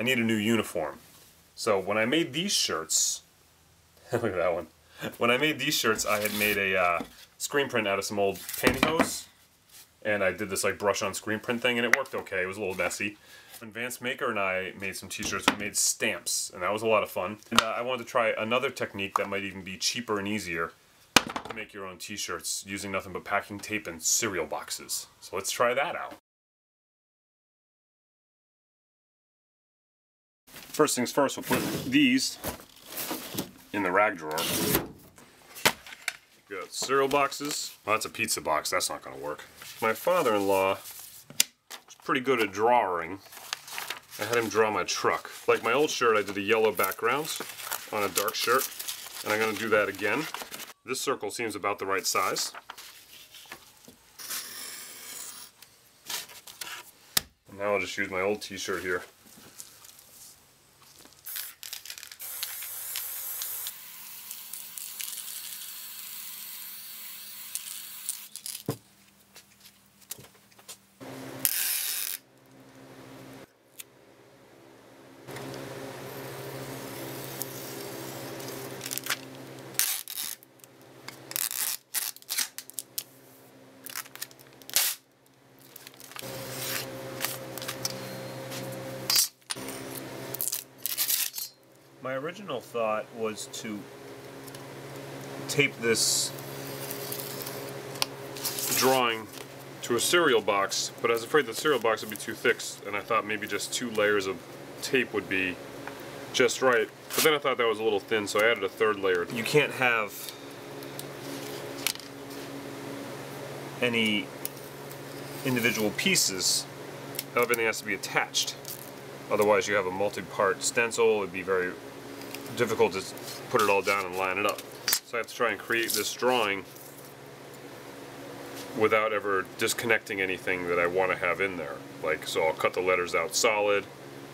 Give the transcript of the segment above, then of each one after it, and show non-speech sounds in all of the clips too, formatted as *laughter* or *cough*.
I need a new uniform. So when I made these shirts, *laughs* look at that one. When I made these shirts, I had made a uh, screen print out of some old pantyhose. And I did this like brush on screen print thing and it worked okay. It was a little messy. Advanced Maker and I made some t-shirts. We made stamps and that was a lot of fun. And uh, I wanted to try another technique that might even be cheaper and easier to make your own t-shirts using nothing but packing tape and cereal boxes. So let's try that out. First things first, we'll put these in the rag drawer. Got cereal boxes. Oh, that's a pizza box. That's not going to work. My father-in-law was pretty good at drawing. I had him draw my truck. Like my old shirt, I did a yellow background on a dark shirt. And I'm going to do that again. This circle seems about the right size. Now I'll just use my old t-shirt here. My original thought was to tape this drawing to a cereal box, but I was afraid the cereal box would be too thick, and I thought maybe just two layers of tape would be just right. But then I thought that was a little thin, so I added a third layer. You can't have any individual pieces. Everything has to be attached. Otherwise you have a multi-part stencil, it'd be very difficult to put it all down and line it up. So I have to try and create this drawing without ever disconnecting anything that I want to have in there. Like, so I'll cut the letters out solid,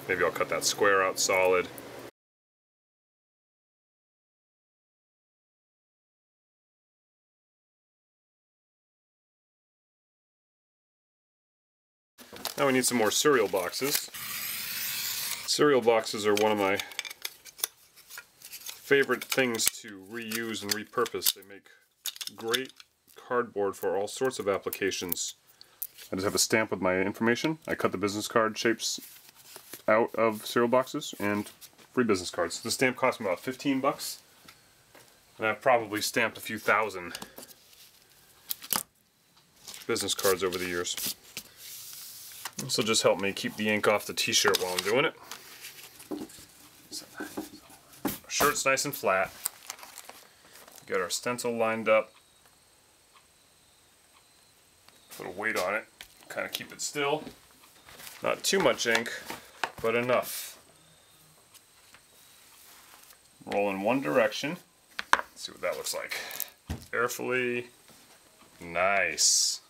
maybe I'll cut that square out solid. Now we need some more cereal boxes. Cereal boxes are one of my favorite things to reuse and repurpose. They make great cardboard for all sorts of applications. I just have a stamp with my information. I cut the business card shapes out of cereal boxes and free business cards. The stamp cost me about 15 bucks. And I've probably stamped a few thousand business cards over the years. This will just help me keep the ink off the t-shirt while I'm doing it. Our shirt's nice and flat. Get our stencil lined up. Put a weight on it, kind of keep it still. Not too much ink, but enough. Roll in one direction. Let's see what that looks like. Carefully. Nice.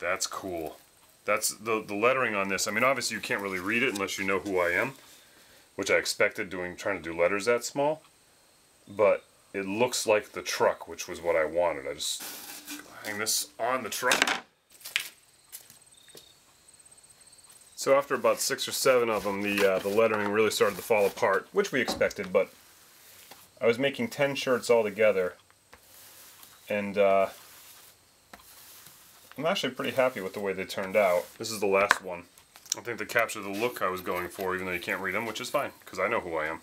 That's cool. That's the, the lettering on this. I mean, obviously you can't really read it unless you know who I am, which I expected doing trying to do letters that small. But it looks like the truck, which was what I wanted. I just hang this on the truck. So after about six or seven of them, the uh, the lettering really started to fall apart, which we expected. But I was making ten shirts all together, and. Uh, I'm actually pretty happy with the way they turned out. This is the last one. I think they capture the look I was going for, even though you can't read them, which is fine, because I know who I am.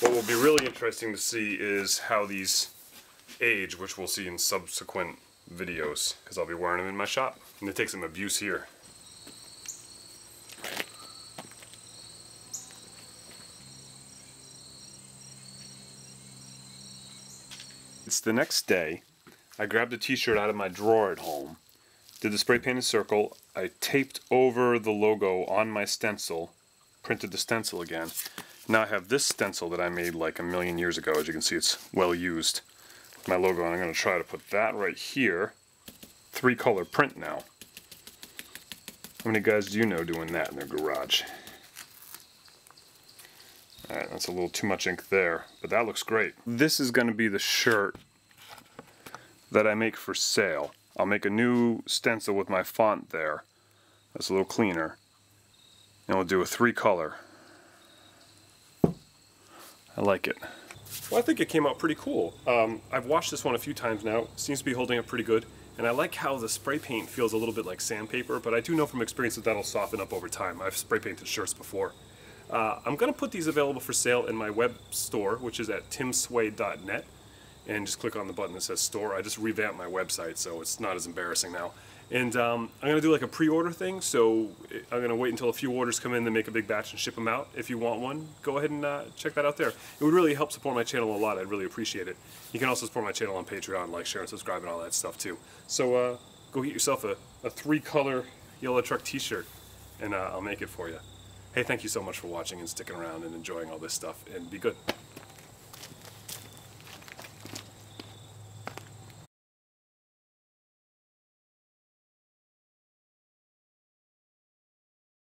What will be really interesting to see is how these age, which we'll see in subsequent videos, because I'll be wearing them in my shop. And it takes some abuse here. It's the next day. I grabbed a t-shirt out of my drawer at home, did the spray painted circle, I taped over the logo on my stencil, printed the stencil again. Now I have this stencil that I made like a million years ago. As you can see, it's well used. My logo, and I'm going to try to put that right here. Three color print now. How many guys do you know doing that in their garage? Alright, that's a little too much ink there, but that looks great. This is going to be the shirt that I make for sale. I'll make a new stencil with my font there. That's a little cleaner. And we'll do a three color. I like it. Well, I think it came out pretty cool. Um, I've washed this one a few times now. Seems to be holding up pretty good. And I like how the spray paint feels a little bit like sandpaper, but I do know from experience that that'll soften up over time. I've spray painted shirts before. Uh, I'm going to put these available for sale in my web store, which is at timsway.net. And just click on the button that says store. I just revamped my website, so it's not as embarrassing now. And um, I'm going to do like a pre-order thing, so I'm going to wait until a few orders come in, then make a big batch and ship them out. If you want one, go ahead and uh, check that out there. It would really help support my channel a lot. I'd really appreciate it. You can also support my channel on Patreon, like, share, and subscribe, and all that stuff too. So uh, go get yourself a, a three-color Yellow Truck t-shirt, and uh, I'll make it for you. Hey, thank you so much for watching and sticking around and enjoying all this stuff, and be good.